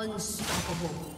Unstoppable.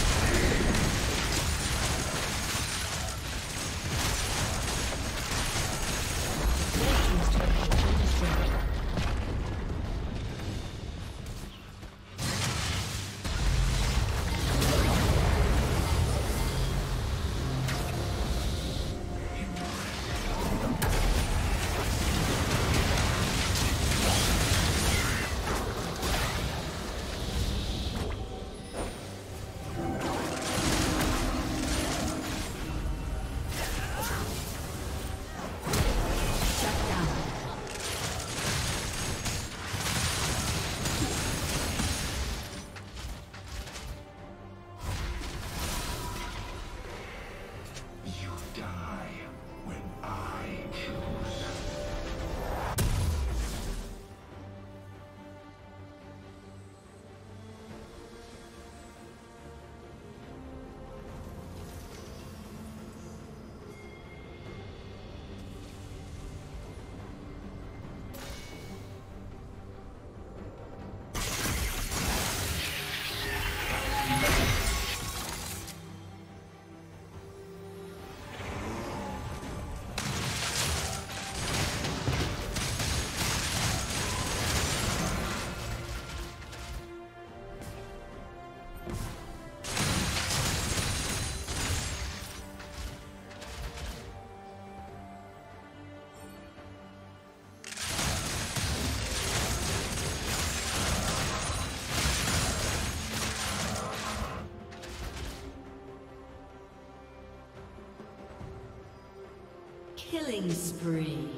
Killing spree.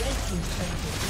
Red team's